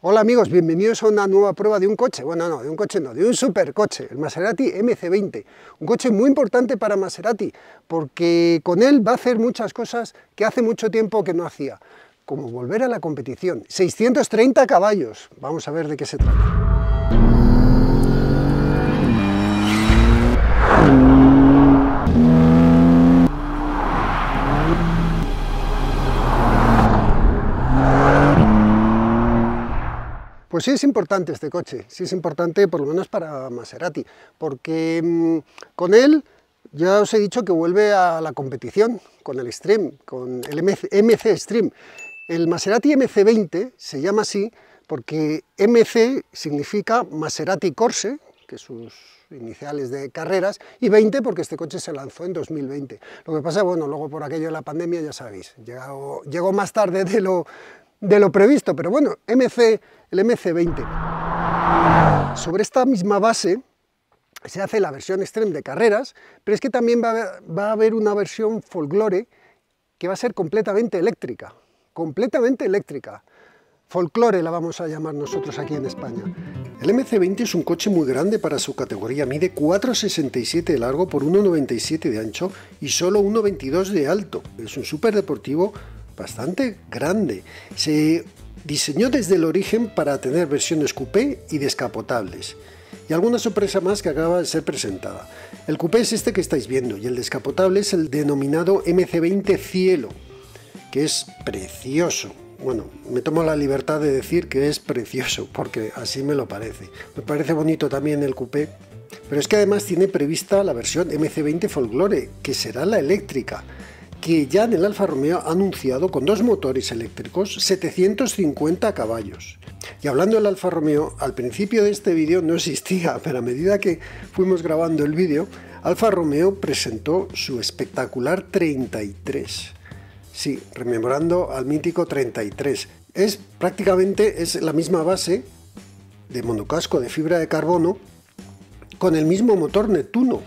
Hola amigos, bienvenidos a una nueva prueba de un coche, bueno no, de un coche no, de un supercoche, el Maserati MC20, un coche muy importante para Maserati, porque con él va a hacer muchas cosas que hace mucho tiempo que no hacía, como volver a la competición, 630 caballos, vamos a ver de qué se trata. Pues sí es importante este coche, sí es importante por lo menos para Maserati, porque mm, con él ya os he dicho que vuelve a la competición con el Stream, con el MC, Stream. El Maserati MC20 se llama así porque MC significa Maserati Corse, que sus iniciales de carreras, y 20 porque este coche se lanzó en 2020. Lo que pasa, bueno, luego por aquello de la pandemia, ya sabéis, llegó, llegó más tarde de lo, de lo previsto, pero bueno, MC, el MC20. Sobre esta misma base se hace la versión Extreme de carreras, pero es que también va a, haber, una versión Folklore que va a ser completamente eléctrica, completamente eléctrica. Folklore la vamos a llamar nosotros aquí en España. El MC20 es un coche muy grande para su categoría, mide 4,67 de largo por 1,97 de ancho y solo 1,22 de alto. Es un superdeportivo bastante grande. Se diseñó desde el origen para tener versiones coupé y descapotables. Y alguna sorpresa más que acaba de ser presentada. El coupé es este que estáis viendo y el descapotable es el denominado MC20 Cielo, que es precioso. Bueno, me tomo la libertad de decir que es precioso, porque así me lo parece. Me parece bonito también el coupé, pero es que además tiene prevista la versión MC20 Folklore, que será la eléctrica, que ya en el Alfa Romeo ha anunciado con dos motores eléctricos 750 caballos. Y hablando del Alfa Romeo, al principio de este vídeo no existía, pero a medida que fuimos grabando el vídeo, Alfa Romeo presentó su espectacular 33. Sí, rememorando al mítico 33. Es prácticamente es la misma base de monocasco de fibra de carbono con el mismo motor Neptuno,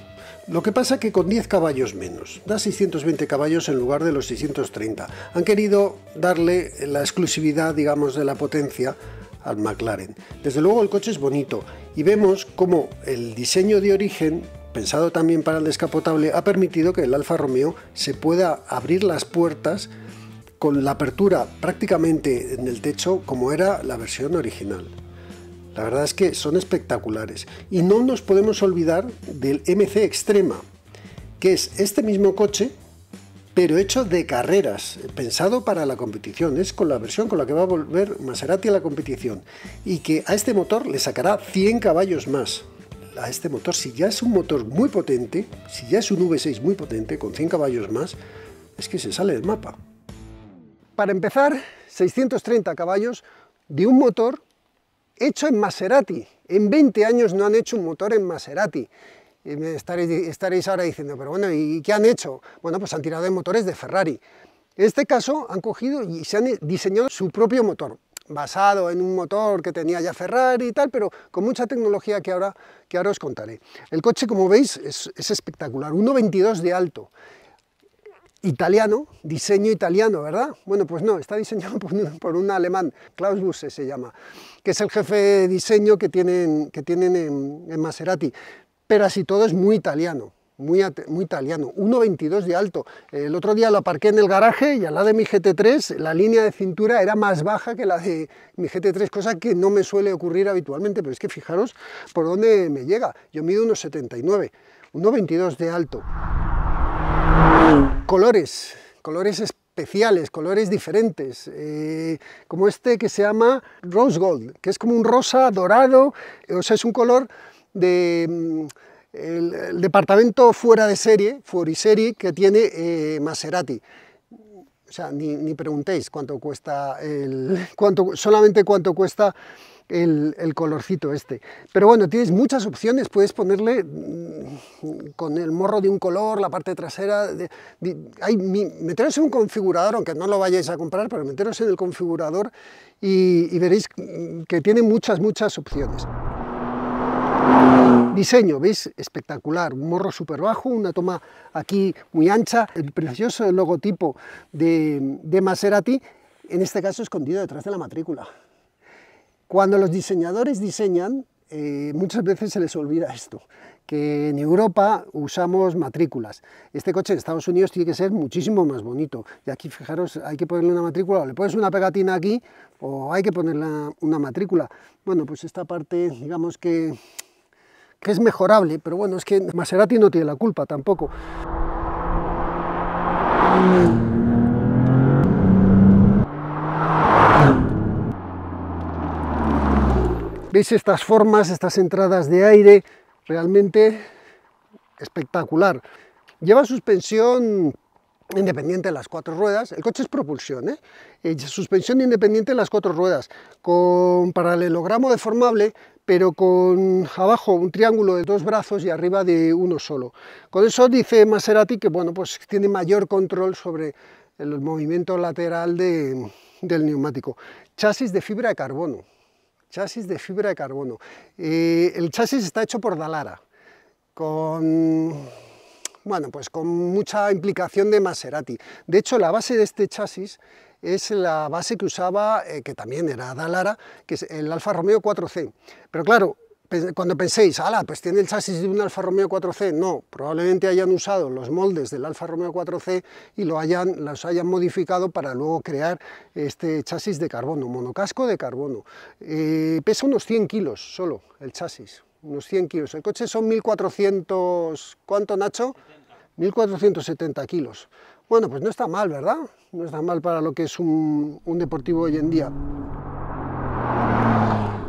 lo que pasa que con 10 caballos menos, da 620 caballos en lugar de los 630. Han querido darle la exclusividad, digamos, de la potencia al McLaren. Desde luego el coche es bonito y vemos cómo el diseño de origen, pensado también para el descapotable, ha permitido que el Alfa Romeo se pueda abrir las puertas con la apertura prácticamente en el techo como era la versión original. La verdad es que son espectaculares. Y no nos podemos olvidar del MC Extrema, que es este mismo coche, pero hecho de carreras, pensado para la competición. Es con la versión con la que va a volver Maserati a la competición. Y que a este motor le sacará 100 caballos más. A este motor, si ya es un motor muy potente, si ya es un V6 muy potente, con 100 caballos más, es que se sale del mapa. Para empezar, 630 caballos de un motor hecho en Maserati. En 20 años no han hecho un motor en Maserati. Y estaréis, ahora diciendo, pero bueno, ¿y qué han hecho? Bueno, pues han tirado de motores de Ferrari. En este caso han cogido y se han diseñado su propio motor, basado en un motor que tenía ya Ferrari y tal, pero con mucha tecnología que ahora, que ahora os contaré. El coche, como veis, es, es espectacular, 1,22 de alto, italiano, diseño italiano, ¿verdad? Bueno, pues no, está diseñado por un, alemán, Klaus Busse se llama, que es el jefe de diseño que tienen, que tienen en, Maserati, pero así todo es muy italiano, muy, muy italiano, 1,22 de alto. El otro día lo aparqué en el garaje y al lado de mi GT3 la línea de cintura era más baja que la de mi GT3, cosa que no me suele ocurrir habitualmente, pero es que fijaros por dónde me llega. Yo mido unos 79, 1,22 de alto. Colores, colores especiales, colores diferentes, eh, como este que se llama Rose Gold, que es como un rosa dorado, o sea, es un color de... Mm, el, departamento fuera de serie, serie que tiene eh, Maserati. O sea, ni, preguntéis cuánto cuesta, el, cuánto, solamente cuánto cuesta el, colorcito este. Pero bueno, tienes muchas opciones, puedes ponerle mm, con el morro de un color, la parte trasera, hay, meteros en un configurador, aunque no lo vayáis a comprar, pero meteros en el configurador y, veréis que tiene muchas, muchas opciones. Diseño, ¿veis? Espectacular, un morro súper bajo, una toma aquí muy ancha, el precioso logotipo de, de Maserati, en este caso escondido detrás de la matrícula. Cuando los diseñadores diseñan, eh, muchas veces se les olvida esto, que en Europa usamos matrículas. Este coche en Estados Unidos tiene que ser muchísimo más bonito. Y aquí, fijaros, hay que ponerle una matrícula, o le pones una pegatina aquí, o hay que ponerle una matrícula. Bueno, pues esta parte, digamos que, que es mejorable, pero bueno, es que Maserati no tiene la culpa tampoco. ¿Veis estas formas, estas entradas de aire? Realmente espectacular. Lleva suspensión independiente en las cuatro ruedas, el coche es propulsión, ¿eh? eh suspensión independiente en las cuatro ruedas, con paralelogramo deformable, pero con abajo un triángulo de dos brazos y arriba de uno solo. Con eso dice Maserati que bueno, pues tiene mayor control sobre el movimiento lateral del neumático. Chasis de fibra de carbono, chasis de fibra de carbono. El chasis está hecho por Dalara, con, bueno, pues con mucha implicación de Maserati. De hecho, la base de este chasis es la base que usaba, eh, que también era Dalara, que es el Alfa Romeo 4C. Pero claro, cuando penséis, ala, pues tiene el chasis de un Alfa Romeo 4C, no, probablemente hayan usado los moldes del Alfa Romeo 4C y lo hayan, los hayan modificado para luego crear este chasis de carbono, monocasco de carbono. Eh, pesa unos 100 kilos solo el chasis, unos 100 kilos. El coche son 1400, ¿cuánto Nacho? 1470 kilos. Bueno, pues no está mal, ¿verdad? No está mal para lo que es un, un deportivo hoy en día.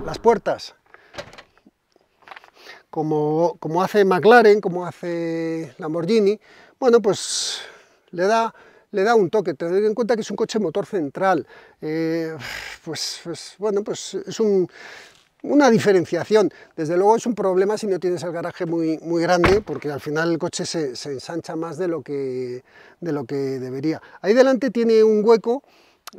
Las puertas, como, hace McLaren, como hace Lamborghini, bueno, pues le da, le da un toque, tener en cuenta que es un coche motor central, eh, pues, pues, bueno, pues es una diferenciación. Desde luego es un problema si no tienes el garaje muy, muy grande, porque al final el coche se, se ensancha más de lo, que, de lo que debería. Ahí delante tiene un hueco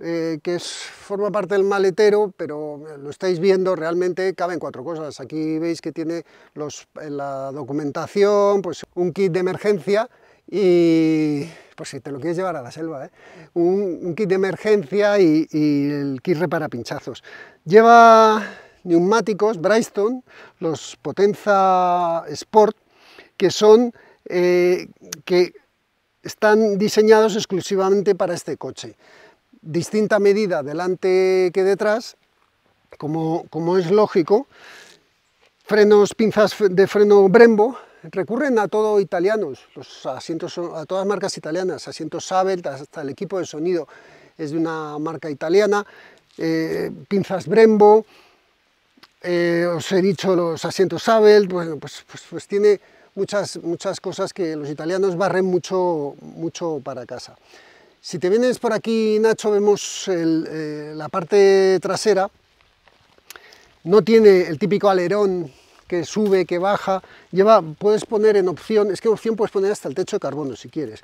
eh, que forma parte del maletero, pero lo estáis viendo, realmente caben cuatro cosas. Aquí veis que tiene los, en la documentación, pues un kit de emergencia y, pues si te lo quieres llevar a la selva, ¿eh? un, kit de emergencia y, el kit repara pinchazos. Lleva neumáticos Bryston, los Potenza Sport, que son, eh, que están diseñados exclusivamente para este coche distinta medida delante que detrás, como, como es lógico, frenos, pinzas de freno Brembo, recurren a todo italianos, los asientos a todas marcas italianas, asientos Sabel, hasta el equipo de sonido es de una marca italiana, eh, pinzas Brembo, eh, os he dicho los asientos Sabel, bueno, pues, pues, pues, tiene muchas, muchas cosas que los italianos barren mucho, mucho para casa. Si te vienes por aquí, Nacho, vemos eh, la parte trasera. No tiene el típico alerón que sube, que baja. Lleva, puedes poner en opción, es que en opción puedes poner hasta el techo de carbono si quieres.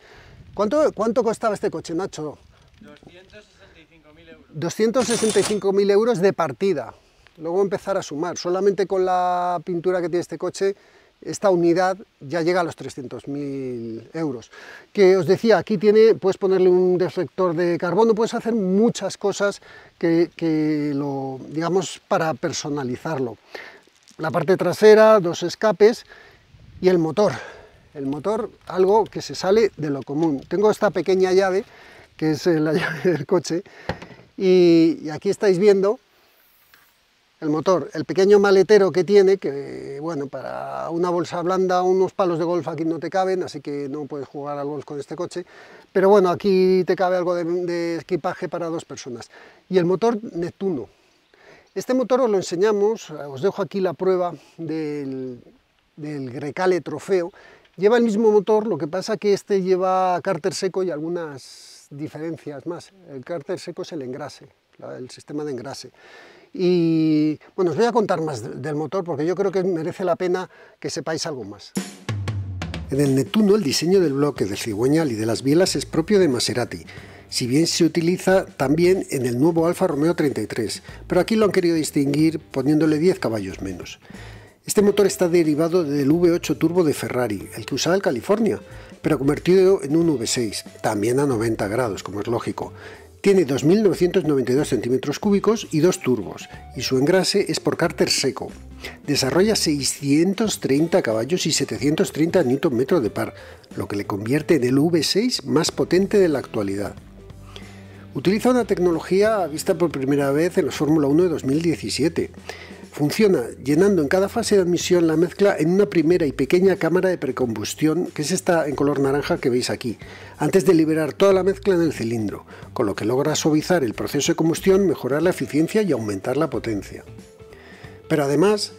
¿Cuánto, cuánto costaba este coche, Nacho? 265.000 euros. 265.000 euros de partida. Luego empezar a sumar. Solamente con la pintura que tiene este coche esta unidad ya llega a los 300.000 euros. Que os decía, aquí tiene, puedes ponerle un deflector de carbono, puedes hacer muchas cosas que, lo, digamos, para personalizarlo. La parte trasera, dos escapes y el motor. El motor, algo que se sale de lo común. Tengo esta pequeña llave, que es la llave del coche, y aquí estáis viendo el motor, el pequeño maletero que tiene, que bueno, para una bolsa blanda, unos palos de golf aquí no te caben, así que no puedes jugar al golf con este coche, pero bueno, aquí te cabe algo de, equipaje para dos personas. Y el motor Neptuno. Este motor os lo enseñamos, os dejo aquí la prueba del, del Grecale Trofeo, lleva el mismo motor, lo que pasa que este lleva cárter seco y algunas diferencias más. El cárter seco es el engrase, el sistema de engrase. Y bueno, os voy a contar más del motor porque yo creo que merece la pena que sepáis algo más. En el Neptuno el diseño del bloque, del cigüeñal y de las bielas es propio de Maserati, si bien se utiliza también en el nuevo Alfa Romeo 33, pero aquí lo han querido distinguir poniéndole 10 caballos menos. Este motor está derivado del V8 Turbo de Ferrari, el que usaba el California, pero convertido en un V6, también a 90 grados, como es lógico, Tiene 2.992 centímetros cúbicos y dos turbos, y su engrase es por cárter seco. Desarrolla 630 caballos y 730 Nm de par, lo que le convierte en el V6 más potente de la actualidad. Utiliza una tecnología vista por primera vez en la Fórmula 1 de 2017. Funciona llenando en cada fase de admisión la mezcla en una primera y pequeña cámara de precombustión, que es esta en color naranja que veis aquí, antes de liberar toda la mezcla en el cilindro, con lo que logra suavizar el proceso de combustión, mejorar la eficiencia y aumentar la potencia. Pero además,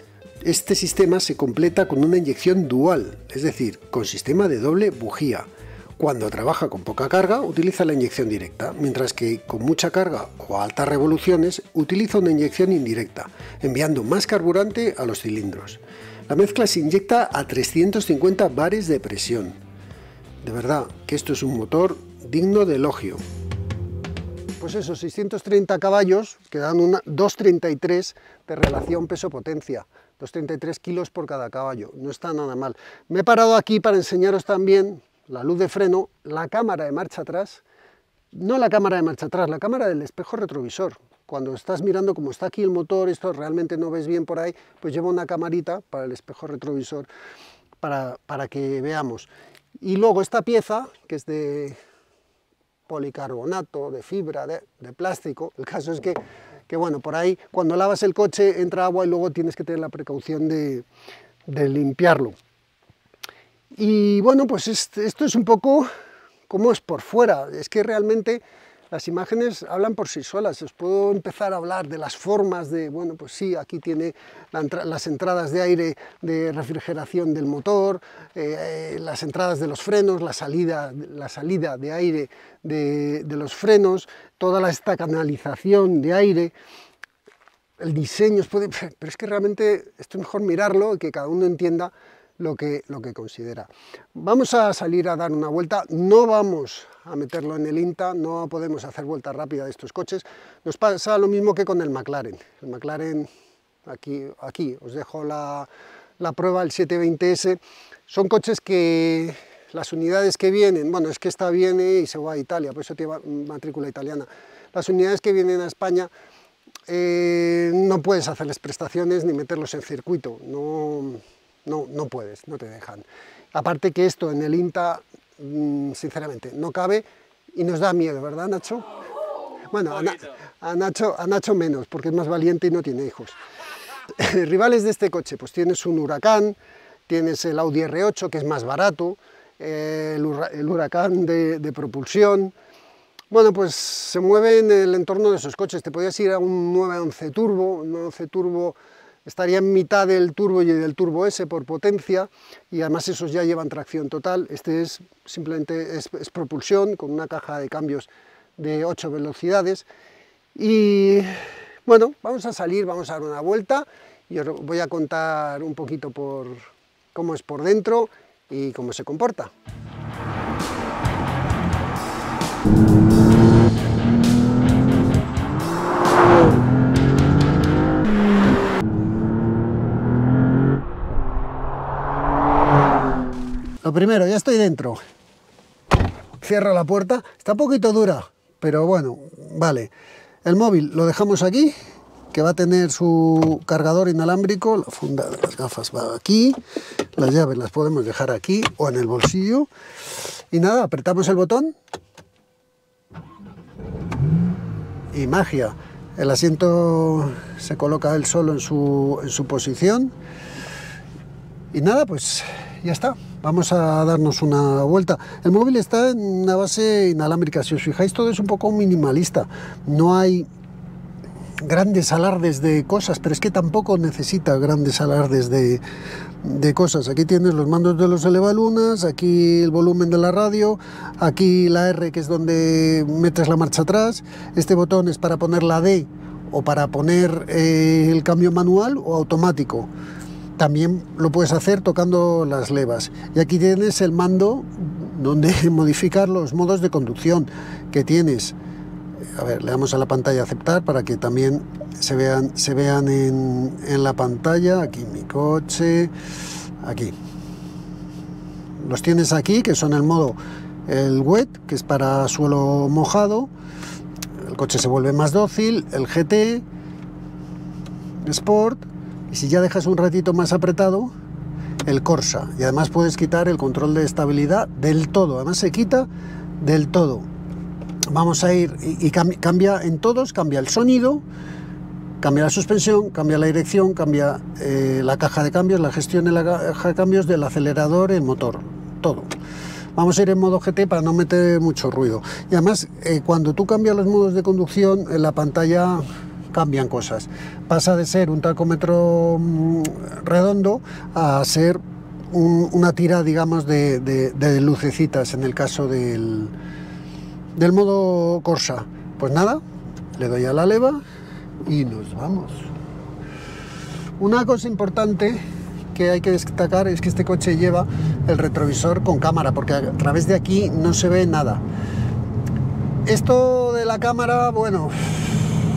este sistema se completa con una inyección dual, es decir, con sistema de doble bujía, cuando trabaja con poca carga, utiliza la inyección directa, mientras que con mucha carga o altas revoluciones, utiliza una inyección indirecta, enviando más carburante a los cilindros. La mezcla se inyecta a 350 bares de presión. De verdad que esto es un motor digno de elogio. Pues eso, 630 caballos que dan una 233 de relación peso-potencia. 233 kilos por cada caballo, no está nada mal. Me he parado aquí para enseñaros también la luz de freno, la cámara de marcha atrás, no la cámara de marcha atrás, la cámara del espejo retrovisor. Cuando estás mirando como está aquí el motor, esto realmente no ves bien por ahí, pues lleva una camarita para el espejo retrovisor para, para que veamos. Y luego esta pieza, que es de policarbonato, de fibra, de, plástico, el caso es que, que, bueno, por ahí cuando lavas el coche entra agua y luego tienes que tener la precaución de, de limpiarlo. Y bueno, pues esto es un poco como es por fuera, es que realmente las imágenes hablan por sí solas, os puedo empezar a hablar de las formas de, bueno, pues sí, aquí tiene las entradas de aire de refrigeración del motor, eh, las entradas de los frenos, la salida, la salida de aire de, de los frenos, toda esta canalización de aire, el diseño, pero es que realmente esto es mejor mirarlo y que cada uno entienda lo que, lo que considera. Vamos a salir a dar una vuelta, no vamos a meterlo en el INTA, no podemos hacer vuelta rápida de estos coches. Nos pasa lo mismo que con el McLaren. El McLaren, aquí, aquí os dejo la, la prueba, el 720S, son coches que las unidades que vienen, bueno, es que esta viene y se va a Italia, por eso tiene matrícula italiana. Las unidades que vienen a España eh, no puedes hacerles prestaciones ni meterlos en circuito, no, no, no puedes, no te dejan. Aparte que esto en el INTA, mm, sinceramente, no cabe y nos da miedo, ¿verdad, Nacho? Bueno, a, Nacho, a Nacho menos, porque es más valiente y no tiene hijos. Rivales de este coche, pues tienes un Huracán, tienes el Audi R8, que es más barato, el, Huracán de, propulsión, bueno, pues se mueve en el entorno de esos coches. Te podías ir a un 911 Turbo, un 911 Turbo estaría en mitad del turbo y del turbo S por potencia y además esos ya llevan tracción total, este es simplemente es, propulsión con una caja de cambios de 8 velocidades y bueno, vamos a salir, vamos a dar una vuelta y os voy a contar un poquito por cómo es por dentro y cómo se comporta. Primero, ya estoy dentro. Cierro la puerta. Está un poquito dura, pero bueno, vale. El móvil lo dejamos aquí, que va a tener su cargador inalámbrico. La funda de las gafas va aquí. Las llaves las podemos dejar aquí o en el bolsillo. Y nada, apretamos el botón. Y magia. El asiento se coloca él solo en su, en su posición. Y nada, pues ya está. Vamos a darnos una vuelta. El móvil está en una base inalámbrica. Si os fijáis, todo es un poco minimalista. No hay grandes alardes de cosas, pero es que tampoco necesita grandes alardes de, de cosas. Aquí tienes los mandos de los elevalunas, aquí el volumen de la radio, aquí la R que es donde metes la marcha atrás, este botón es para poner la D o para poner eh, el cambio manual o automático también lo puedes hacer tocando las levas. Y aquí tienes el mando donde modificar los modos de conducción que tienes. A ver, le damos a la pantalla aceptar para que también se vean, se vean en, en la pantalla. Aquí mi coche, aquí. Los tienes aquí, que son el modo el wet, que es para suelo mojado, coche se vuelve más dócil, el GT, Sport, y si ya dejas un ratito más apretado, el Corsa. Y además puedes quitar el control de estabilidad del todo, además se quita del todo. Vamos a ir y, cambia en todos, cambia el sonido, cambia la suspensión, cambia la dirección, cambia eh, la caja de cambios, la gestión de la caja de cambios del acelerador, el motor, todo. Vamos a ir en modo GT para no meter mucho ruido. Y además, eh, cuando tú cambias los modos de conducción, en la pantalla cambian cosas. Pasa de ser un tacómetro mm, redondo a ser una tira, digamos, de, lucecitas en el caso del, del modo Corsa. Pues nada, le doy a la leva y nos vamos. Una cosa importante que hay que destacar es que este coche lleva el retrovisor con cámara, porque a través de aquí no se ve nada. Esto de la cámara, bueno,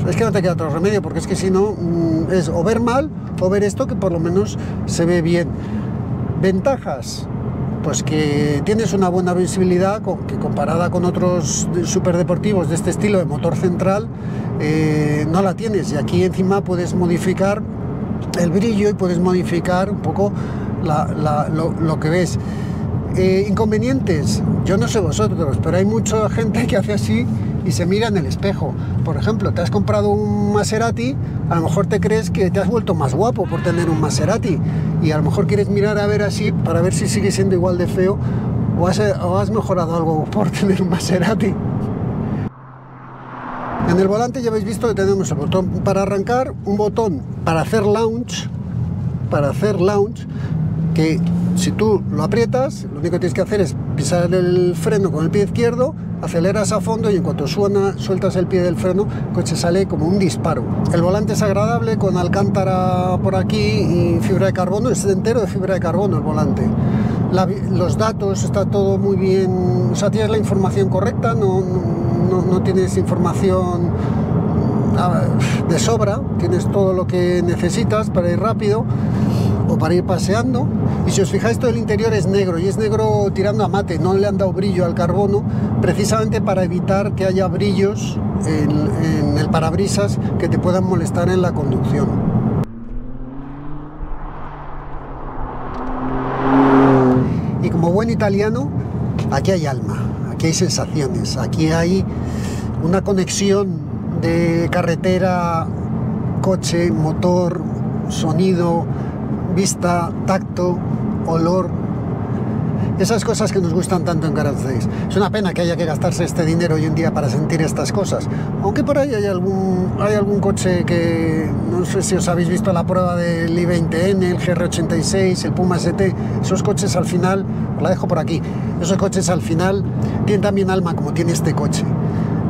es que no te queda otro remedio, porque es que si no, mm, es o ver mal o ver esto que por lo menos se ve bien. Ventajas, pues que tienes una buena visibilidad que comparada con otros superdeportivos de este estilo de motor central eh, no la tienes y aquí encima puedes modificar el brillo y puedes modificar un poco lo, que ves. Eh, inconvenientes, yo no sé vosotros, pero hay mucha gente que hace así y se mira en el espejo. Por ejemplo, te has comprado un Maserati, a lo mejor te crees que te has vuelto más guapo por tener un Maserati y a lo mejor quieres mirar a ver así para ver si sigue siendo igual de feo o has, o has mejorado algo por tener un Maserati. En el volante ya habéis visto que tenemos el botón para arrancar, un botón para hacer launch, para hacer launch, que si tú lo aprietas, lo único que tienes que hacer es pisar el freno con el pie izquierdo, aceleras a fondo y en cuanto suena, sueltas el pie del freno, el coche sale como un disparo. El volante es agradable con alcántara por aquí y fibra de carbono, es entero de fibra de carbono el volante. los datos, está todo muy bien, o sea, tienes la información correcta, no, no, no tienes información ah, de sobra, tienes todo lo que necesitas para ir rápido para ir paseando. Y si os fijáis, todo el interior es negro y es negro tirando a mate, no le han dado brillo al carbono, precisamente para evitar que haya brillos en, el parabrisas que te puedan molestar en la conducción. Y como buen italiano, aquí hay alma, aquí hay sensaciones, aquí hay una conexión de carretera, coche, motor, sonido, vista, tacto, olor, esas cosas que nos gustan tanto en Garage Es una pena que haya que gastarse este dinero hoy en día para sentir estas cosas. Aunque por ahí hay algún, hay algún coche que, no sé si os habéis visto la prueba del i20N, el GR86, el Puma ST, esos coches al final, la dejo por aquí, esos coches al final tienen también alma como tiene este coche.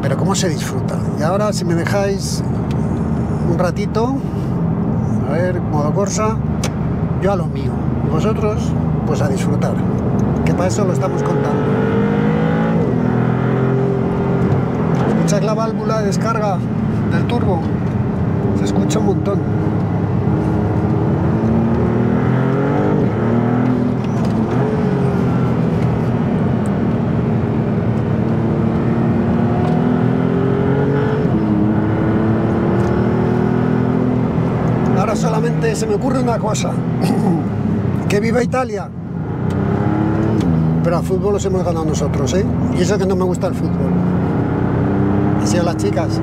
Pero cómo se disfruta. Y ahora si me dejáis un ratito, a ver, modo Corsa, yo a lo mío, vosotros pues a disfrutar, que para eso lo estamos contando. ¿Escucháis la válvula de descarga del turbo? Se escucha un montón. Se me ocurre una cosa. que viva Italia. Pero al fútbol los hemos ganado nosotros, ¿eh? Y eso que no me gusta el fútbol. Así a las chicas.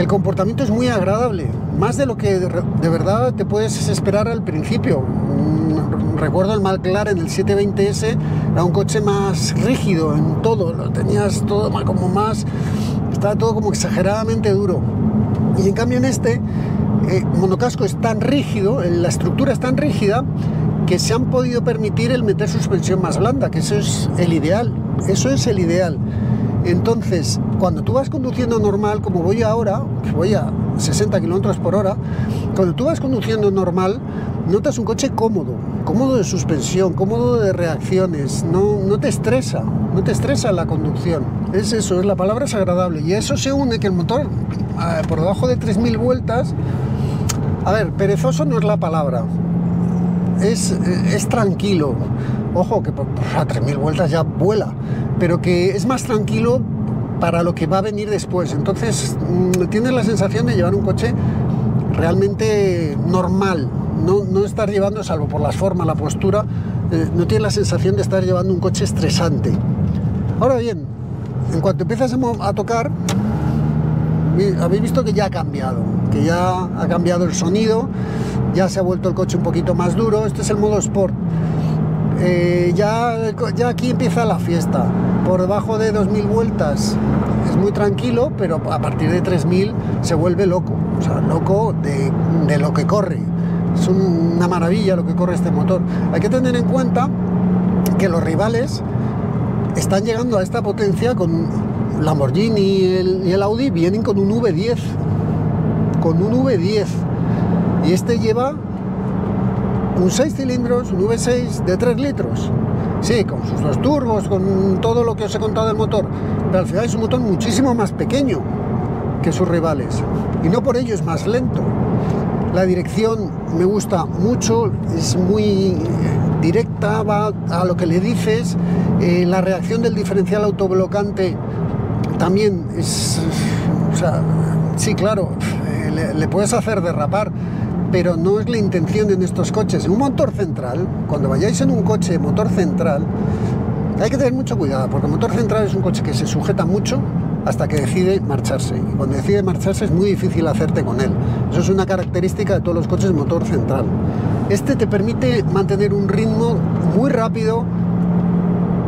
El comportamiento es muy agradable, más de lo que de verdad te puedes esperar al principio. Mm, recuerdo el McLaren, el 720S, era un coche más rígido en todo, lo tenías todo como más, estaba todo como exageradamente duro. Y en cambio en este, eh, monocasco es tan rígido, la estructura es tan rígida, que se han podido permitir el meter suspensión más blanda, que eso es el ideal, eso es el ideal. Entonces, cuando tú vas conduciendo normal, como voy ahora, voy a 60 kilómetros por hora, cuando tú vas conduciendo normal, notas un coche cómodo, cómodo de suspensión, cómodo de reacciones, no, no te estresa, no te estresa la conducción. Es eso, es la palabra es agradable. Y eso se une que el motor ah, por debajo de 3.000 vueltas, a ver, perezoso no es la palabra, es, es tranquilo. Ojo, que a 3.000 vueltas ya vuela, pero que es más tranquilo para lo que va a venir después. Entonces, mm, tienes la sensación de llevar un coche realmente normal, no, estar llevando, salvo por las formas, la postura, eh, no tienes la sensación de estar llevando un coche estresante. Ahora bien, en cuanto empiezas a, tocar, habéis visto que ya ha cambiado, que ya ha cambiado el sonido, ya se ha vuelto el coche un poquito más duro, este es el modo Sport. Eh, ya, aquí empieza la fiesta. Por debajo de 2.000 vueltas es muy tranquilo, pero a partir de 3.000 se vuelve loco. O sea, loco de, lo que corre. Es una maravilla lo que corre este motor. Hay que tener en cuenta que los rivales están llegando a esta potencia con Lamborghini y el, Audi vienen con un V10. Con un V10. Y este lleva un 6 cilindros, un V6 de 3 litros. Sí, con sus dos turbos, con todo lo que os he contado del motor. Pero al final es un motor muchísimo más pequeño que sus rivales. Y no por ello es más lento. La dirección me gusta mucho, es muy directa, va a lo que le dices. Eh, la reacción del diferencial autoblocante también es. Sí, claro, eh, le, puedes hacer derrapar, pero no es la intención en estos coches. Un motor central, cuando vayáis en un coche motor central, hay que tener mucho cuidado, porque el motor central es un coche que se sujeta mucho hasta que decide marcharse. Y cuando decide marcharse es muy difícil hacerte con él. Eso es una característica de todos los coches motor central. Este te permite mantener un ritmo muy rápido,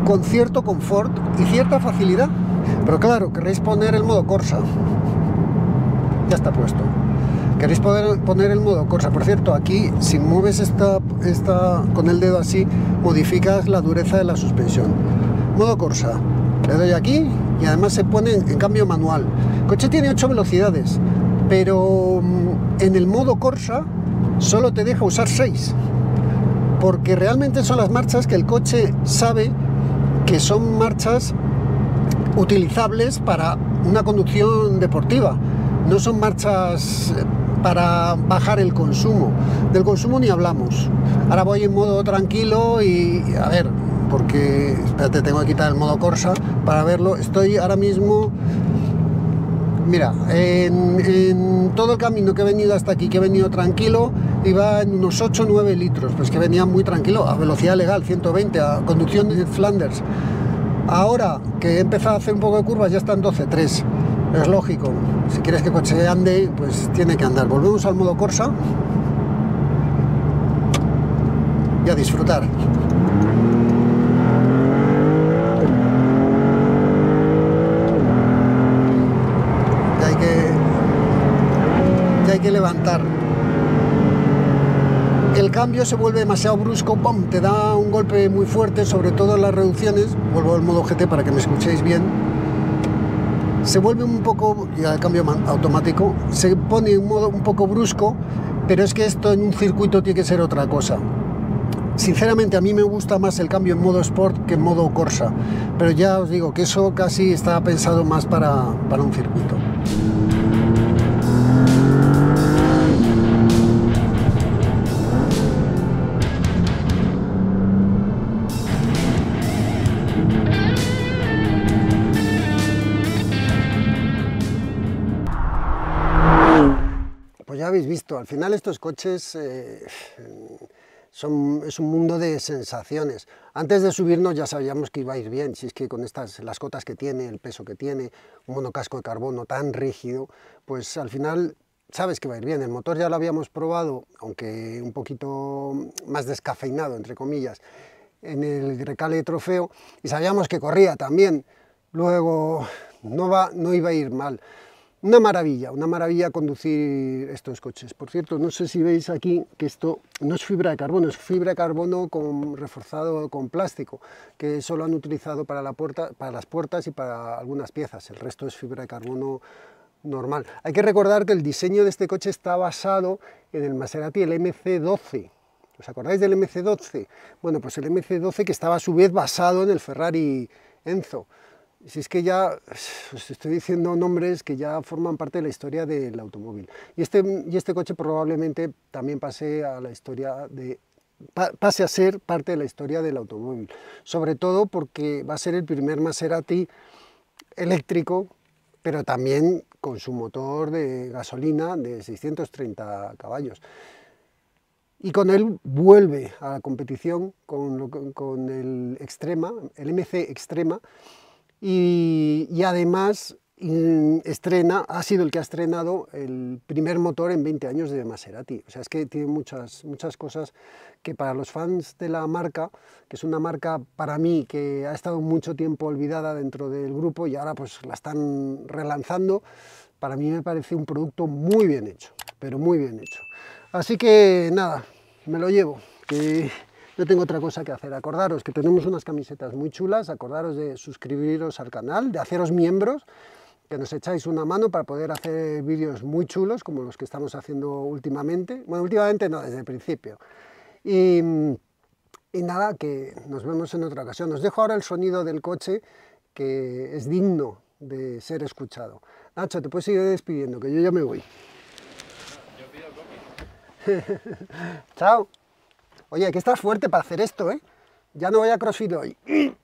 con cierto confort y cierta facilidad. Pero claro, queréis poner el modo Corsa. Ya está puesto. Queréis poder poner el modo Corsa. Por cierto, aquí si mueves esta, esta con el dedo así, modificas la dureza de la suspensión. Modo Corsa. Le doy aquí y además se pone en cambio manual. El coche tiene 8 velocidades, pero mm, en el modo Corsa solo te deja usar 6, porque realmente son las marchas que el coche sabe que son marchas utilizables para una conducción deportiva, no son marchas eh, para bajar el consumo. Del consumo ni hablamos. Ahora voy en modo tranquilo y, a ver, porque, tengo que quitar el modo Corsa para verlo. Estoy ahora mismo, mira, en, todo el camino que he venido hasta aquí, que he venido tranquilo, iba en unos 8 9 litros, pues que venía muy tranquilo, a velocidad legal, 120, a conducción de Flanders. Ahora que he empezado a hacer un poco de curvas, ya están 12 3. Es lógico, si quieres que el coche ande, pues tiene que andar. Volvemos al modo Corsa y a disfrutar. que levantar. El cambio se vuelve demasiado brusco, ¡pum! te da un golpe muy fuerte, sobre todo en las reducciones. Vuelvo al modo GT para que me escuchéis bien. Se vuelve un poco, ya el cambio automático, se pone un modo un poco brusco, pero es que esto en un circuito tiene que ser otra cosa. Sinceramente a mí me gusta más el cambio en modo Sport que en modo Corsa, pero ya os digo que eso casi está pensado más para, para un circuito. Habéis visto, al final estos coches eh, son, es un mundo de sensaciones. Antes de subirnos ya sabíamos que iba a ir bien, si es que con estas, las cotas que tiene, el peso que tiene, un monocasco de carbono tan rígido, pues al final sabes que va a ir bien. El motor ya lo habíamos probado, aunque un poquito más descafeinado, entre comillas, en el Recale Trofeo, y sabíamos que corría también. Luego no, va, no iba a ir mal. Una maravilla, una maravilla conducir estos coches. Por cierto, no sé si veis aquí que esto no es fibra de carbono, es fibra de carbono con, reforzado con plástico, que solo han utilizado para, para las puertas y para algunas piezas. El resto es fibra de carbono normal. Hay que recordar que el diseño de este coche está basado en el Maserati el MC12, ¿Os acordáis del MC12? Bueno, pues el MC12 que estaba a su vez basado en el Ferrari Enzo. Si es que ya os estoy diciendo nombres que ya forman parte de la historia del automóvil. Y este, y este coche probablemente también pase a la historia de pase a ser parte de la historia del automóvil, sobre todo porque va a ser el primer Maserati eléctrico, pero también con su motor de gasolina de 630 caballos. Y con él vuelve a la competición con, con el Extrema, el MC Extrema, y, y además estrena, ha sido el que ha estrenado el primer motor en 20 años de Maserati. O sea, es que tiene muchas, muchas cosas que para los fans de la marca, que es una marca para mí que ha estado mucho tiempo olvidada dentro del grupo y ahora pues la están relanzando, para mí me parece un producto muy bien hecho, pero muy bien hecho. Así que nada, me lo llevo, que no tengo otra cosa que hacer. Acordaros que tenemos unas camisetas muy chulas, acordaros de suscribiros al canal, de haceros miembros, que nos echáis una mano para poder hacer vídeos muy chulos como los que estamos haciendo últimamente. Bueno, últimamente no, desde el principio. Y, nada, que nos vemos en otra ocasión. Os dejo ahora el sonido del coche que es digno de ser escuchado. Nacho, te puedes seguir despidiendo, que yo ya me voy. Chao. Oye, que estás fuerte para hacer esto, ¿eh? Ya no voy a CrossFit hoy.